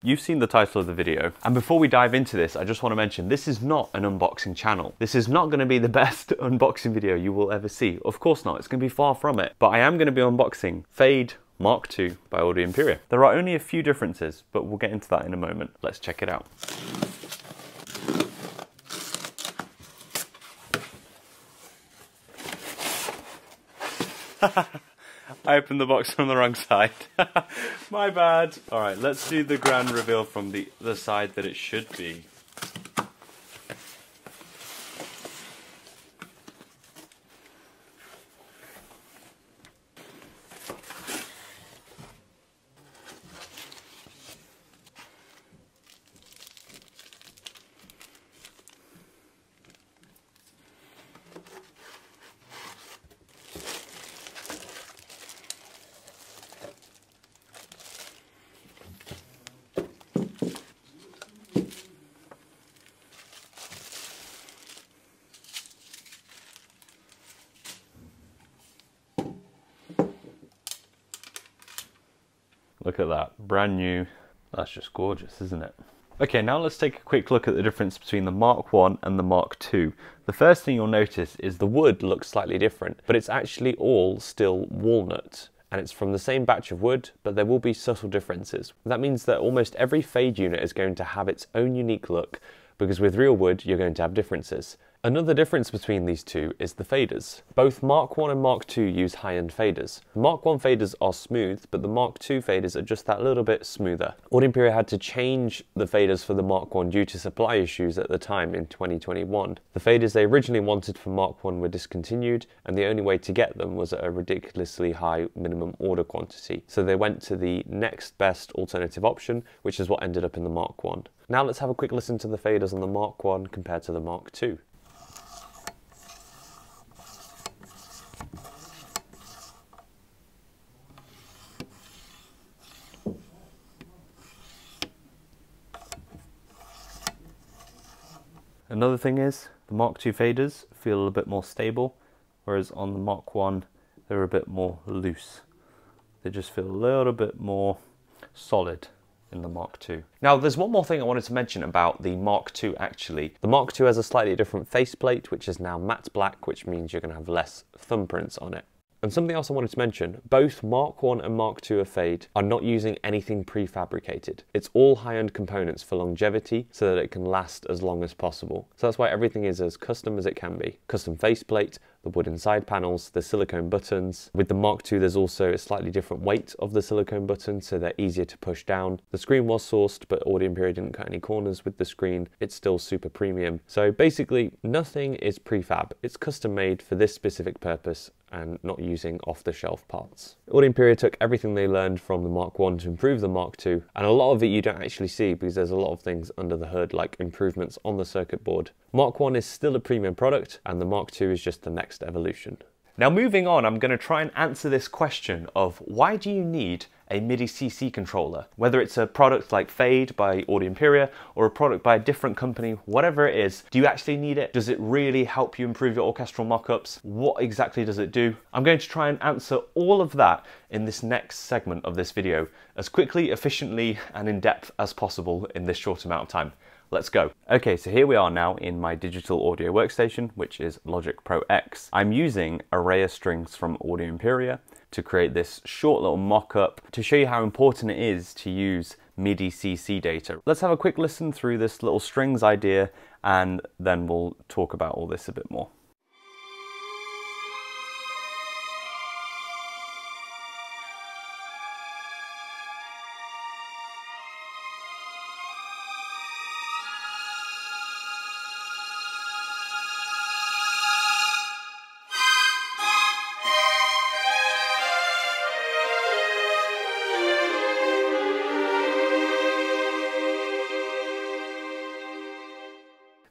You've seen the title of the video, and before we dive into this, I just want to mention this is not an unboxing channel. This is not going to be the best unboxing video you will ever see. Of course not, it's going to be far from it. But I am going to be unboxing Fade Mark II by Audio Imperia. There are only a few differences, but we'll get into that in a moment. Let's check it out. I opened the box from the wrong side. My bad. All right, let's do the grand reveal from the, the side that it should be. Look at that, brand new. That's just gorgeous, isn't it? Okay, now let's take a quick look at the difference between the Mark 1 and the Mark 2. The first thing you'll notice is the wood looks slightly different, but it's actually all still walnut and it's from the same batch of wood, but there will be subtle differences. That means that almost every fade unit is going to have its own unique look, because with real wood, you're going to have differences. Another difference between these two is the faders. Both Mark 1 and Mark II use high-end faders. The Mark 1 faders are smooth, but the Mark II faders are just that little bit smoother. Audio Imperia had to change the faders for the Mark 1 due to supply issues at the time in 2021. The faders they originally wanted for Mark 1 were discontinued, and the only way to get them was at a ridiculously high minimum order quantity. So they went to the next best alternative option, which is what ended up in the Mark 1. Now let's have a quick listen to the faders on the Mark 1 compared to the Mark II. Another thing is the Mark II faders feel a bit more stable, whereas on the Mark 1 they're a bit more loose. They just feel a little bit more solid in the Mark II. Now there's one more thing I wanted to mention about the Mark II actually. The Mark II has a slightly different faceplate which is now matte black which means you're going to have less thumbprints on it. And something else I wanted to mention, both Mark 1 and Mark 2 of Fade are not using anything prefabricated. It's all high-end components for longevity so that it can last as long as possible. So that's why everything is as custom as it can be. Custom faceplate, the wooden side panels, the silicone buttons. With the Mark II, there's also a slightly different weight of the silicone buttons, so they're easier to push down. The screen was sourced, but Audio Imperia didn't cut any corners with the screen. It's still super premium. So basically, nothing is prefab. It's custom made for this specific purpose and not using off-the-shelf parts. Audio Imperia took everything they learned from the Mark 1 to improve the Mark 2, and a lot of it you don't actually see because there's a lot of things under the hood like improvements on the circuit board. Mark 1 is still a premium product and the Mark 2 is just the next evolution. Now moving on, I'm going to try and answer this question of why do you need a MIDI CC controller? Whether it's a product like Fade by Audio Imperia or a product by a different company, whatever it is, do you actually need it? Does it really help you improve your orchestral mockups? What exactly does it do? I'm going to try and answer all of that in this next segment of this video as quickly, efficiently and in depth as possible in this short amount of time. Let's go. Okay, so here we are now in my digital audio workstation, which is Logic Pro X. I'm using array of strings from Audio Imperia to create this short little mock-up to show you how important it is to use MIDI CC data. Let's have a quick listen through this little strings idea and then we'll talk about all this a bit more.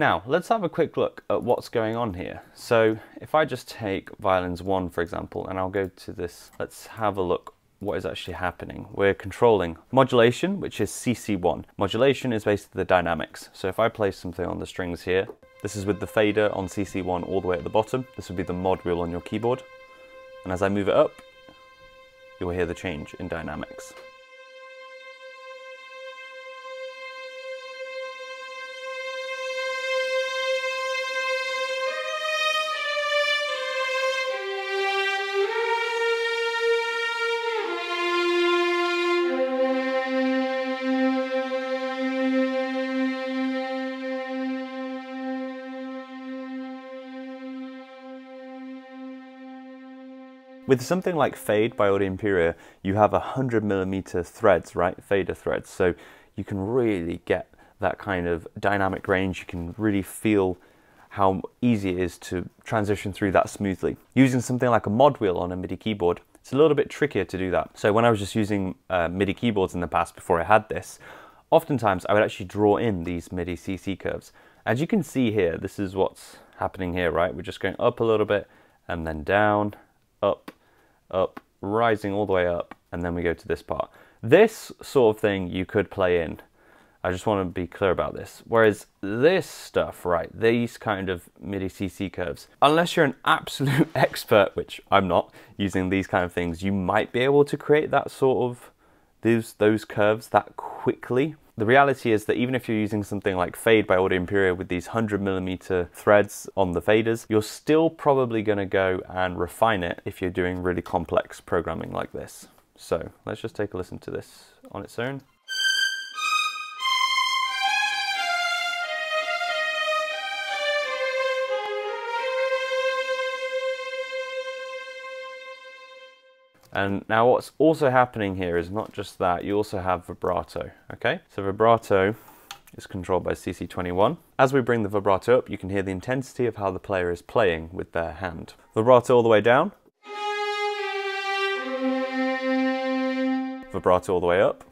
Now, let's have a quick look at what's going on here. So if I just take violins one, for example, and I'll go to this, let's have a look what is actually happening. We're controlling modulation, which is CC1. Modulation is basically the dynamics. So if I place something on the strings here, this is with the fader on CC1 all the way at the bottom. This would be the mod wheel on your keyboard. And as I move it up, you'll hear the change in dynamics. With something like Fade by Audio Imperia, you have 100 millimeter threads, right? Fader threads. So you can really get that kind of dynamic range. You can really feel how easy it is to transition through that smoothly. Using something like a mod wheel on a MIDI keyboard, it's a little bit trickier to do that. So when I was just using uh, MIDI keyboards in the past before I had this, oftentimes I would actually draw in these MIDI CC curves. As you can see here, this is what's happening here, right? We're just going up a little bit and then down, up, up, rising all the way up, and then we go to this part. This sort of thing you could play in. I just want to be clear about this. Whereas this stuff, right, these kind of MIDI CC curves, unless you're an absolute expert, which I'm not, using these kind of things, you might be able to create that sort of those those curves that quickly. The reality is that even if you're using something like Fade by Audio Imperia with these 100 millimeter threads on the faders, you're still probably going to go and refine it if you're doing really complex programming like this. So let's just take a listen to this on its own. And now what's also happening here is not just that, you also have vibrato, okay? So vibrato is controlled by CC21. As we bring the vibrato up, you can hear the intensity of how the player is playing with their hand. Vibrato all the way down. Vibrato all the way up.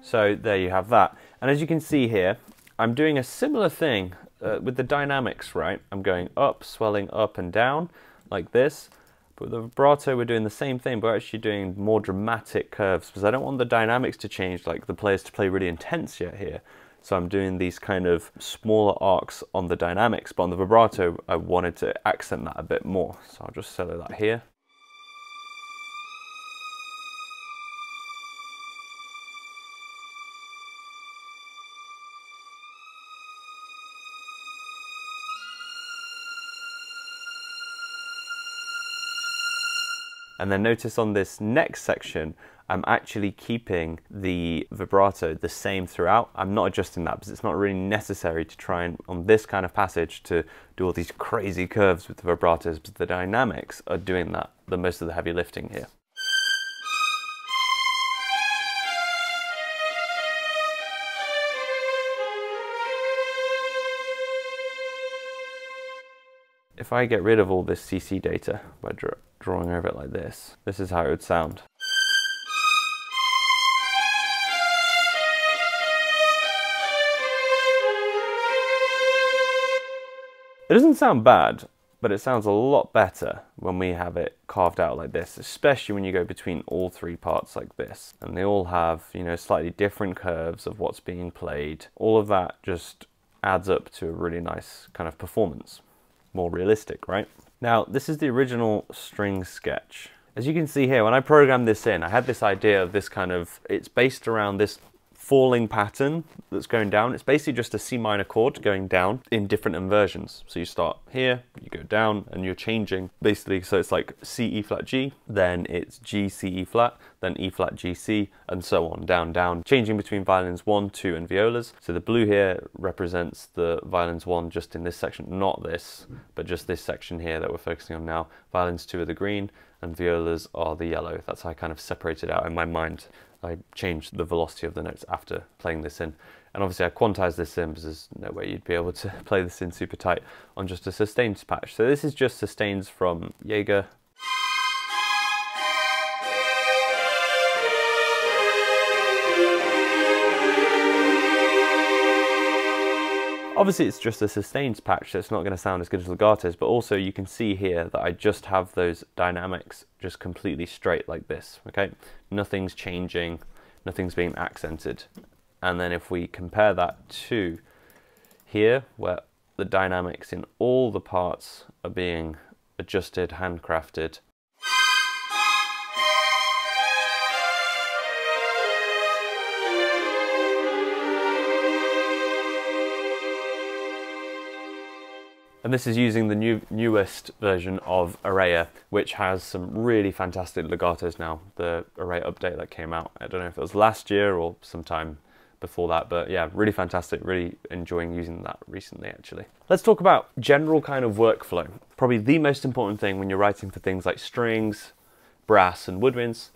So there you have that. And as you can see here, I'm doing a similar thing uh, with the dynamics, right, I'm going up, swelling up and down like this. But with the vibrato, we're doing the same thing, but we're actually doing more dramatic curves because I don't want the dynamics to change, like the players to play really intense yet here. So I'm doing these kind of smaller arcs on the dynamics, but on the vibrato, I wanted to accent that a bit more. So I'll just solo that here. And then notice on this next section, I'm actually keeping the vibrato the same throughout. I'm not adjusting that because it's not really necessary to try and, on this kind of passage, to do all these crazy curves with the vibratos, but the dynamics are doing that, the most of the heavy lifting here. If I get rid of all this CC data by drawing over it like this, this is how it would sound. It doesn't sound bad, but it sounds a lot better when we have it carved out like this, especially when you go between all three parts like this. And they all have, you know, slightly different curves of what's being played. All of that just adds up to a really nice kind of performance. More realistic, right? Now, this is the original string sketch. As you can see here, when I programmed this in, I had this idea of this kind of, it's based around this falling pattern that's going down. It's basically just a C minor chord going down in different inversions. So you start here, you go down, and you're changing basically. So it's like C, E flat, G, then it's G, C, E flat, then E flat, G, C, and so on, down, down, changing between violins one, two, and violas. So the blue here represents the violins one just in this section, not this, but just this section here that we're focusing on now. Violins two are the green, and violas are the yellow. That's how I kind of separated out in my mind. I changed the velocity of the notes after playing this in. And obviously I quantized this in because there's no way you'd be able to play this in super tight on just a sustains patch. So this is just sustains from Jaeger Obviously it's just a sustained patch, so it's not going to sound as good as legatos, but also you can see here that I just have those dynamics just completely straight like this, okay? Nothing's changing, nothing's being accented. And then if we compare that to here, where the dynamics in all the parts are being adjusted, handcrafted, And this is using the new, newest version of AREIA, which has some really fantastic legatos now. The AREIA update that came out, I don't know if it was last year or sometime before that, but yeah, really fantastic, really enjoying using that recently actually. Let's talk about general kind of workflow. Probably the most important thing when you're writing for things like strings, brass, and woodwinds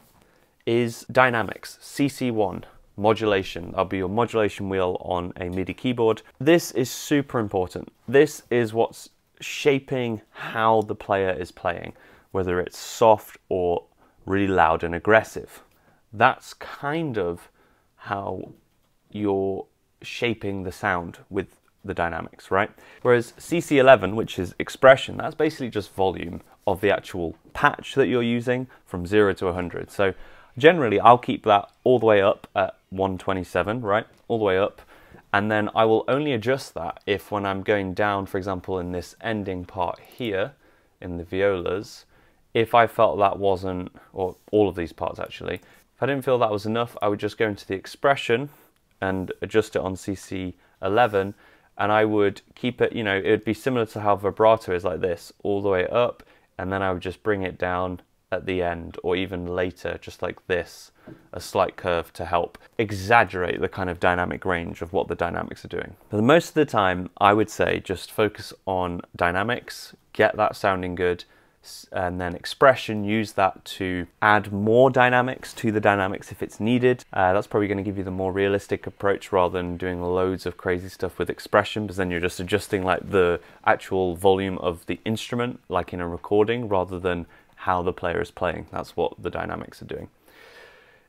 is dynamics, CC1, modulation. That'll be your modulation wheel on a MIDI keyboard. This is super important. This is what's shaping how the player is playing, whether it's soft or really loud and aggressive. That's kind of how you're shaping the sound with the dynamics, right? Whereas CC11, which is expression, that's basically just volume of the actual patch that you're using from 0 to 100. So generally, I'll keep that all the way up at 127, right? All the way up. And then I will only adjust that if when I'm going down, for example, in this ending part here, in the violas, if I felt that wasn't, or all of these parts actually, if I didn't feel that was enough, I would just go into the expression and adjust it on CC11 and I would keep it, you know, it would be similar to how vibrato is like this, all the way up, and then I would just bring it down at the end or even later, just like this, a slight curve to help exaggerate the kind of dynamic range of what the dynamics are doing. But most of the time, I would say just focus on dynamics, get that sounding good, and then expression, use that to add more dynamics to the dynamics if it's needed. Uh, that's probably going to give you the more realistic approach rather than doing loads of crazy stuff with expression because then you're just adjusting like the actual volume of the instrument like in a recording rather than how the player is playing. That's what the dynamics are doing.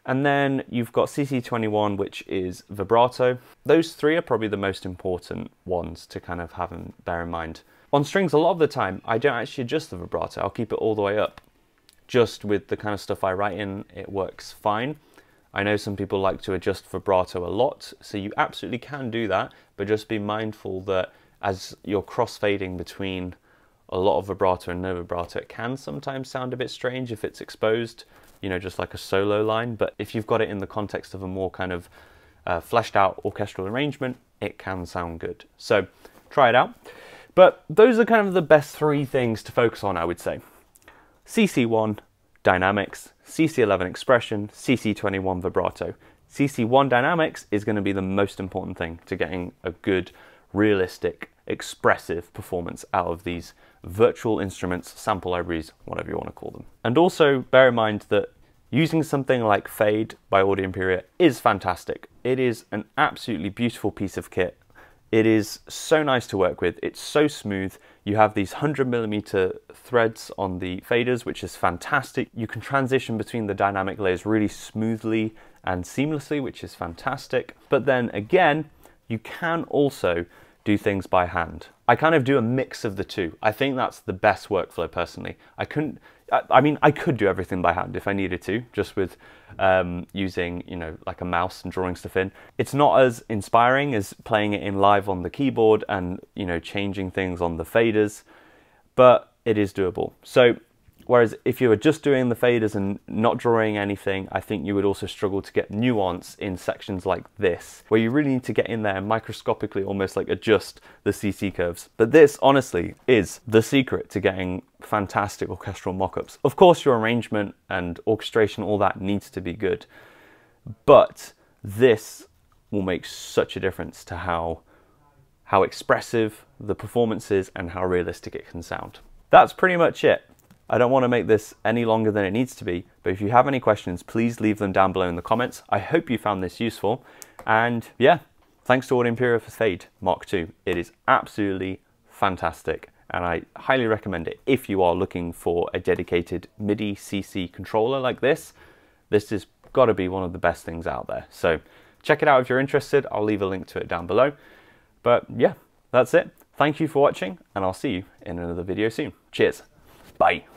And then you've got CC21, which is vibrato. Those three are probably the most important ones to kind of have and bear in mind. On strings, a lot of the time, I don't actually adjust the vibrato. I'll keep it all the way up. Just with the kind of stuff I write in, it works fine. I know some people like to adjust vibrato a lot, so you absolutely can do that, but just be mindful that as you're crossfading between a lot of vibrato and no vibrato, it can sometimes sound a bit strange if it's exposed, you know, just like a solo line. But if you've got it in the context of a more kind of uh, fleshed out orchestral arrangement, it can sound good. So try it out. But those are kind of the best three things to focus on, I would say. CC1, dynamics, CC11 expression, CC21 vibrato. CC1 dynamics is going to be the most important thing to getting a good, realistic, expressive performance out of these virtual instruments, sample libraries, whatever you want to call them. And also bear in mind that using something like Fade by Audio Imperia is fantastic. It is an absolutely beautiful piece of kit it is so nice to work with. It's so smooth. You have these 100 millimeter threads on the faders, which is fantastic. You can transition between the dynamic layers really smoothly and seamlessly, which is fantastic. But then again, you can also do things by hand. I kind of do a mix of the two. I think that's the best workflow personally. I couldn't, I mean, I could do everything by hand if I needed to, just with um, using, you know, like a mouse and drawing stuff in. It's not as inspiring as playing it in live on the keyboard and, you know, changing things on the faders, but it is doable. So Whereas if you were just doing the faders and not drawing anything, I think you would also struggle to get nuance in sections like this, where you really need to get in there and microscopically almost like adjust the CC curves. But this honestly is the secret to getting fantastic orchestral mockups. Of course, your arrangement and orchestration, all that needs to be good, but this will make such a difference to how how expressive the performance is and how realistic it can sound. That's pretty much it. I don't want to make this any longer than it needs to be, but if you have any questions, please leave them down below in the comments. I hope you found this useful. And yeah, thanks to Audio Imperia for Fade Mark II. It is absolutely fantastic and I highly recommend it if you are looking for a dedicated MIDI CC controller like this. This has got to be one of the best things out there. So check it out if you're interested. I'll leave a link to it down below. But yeah, that's it. Thank you for watching and I'll see you in another video soon. Cheers. Bye.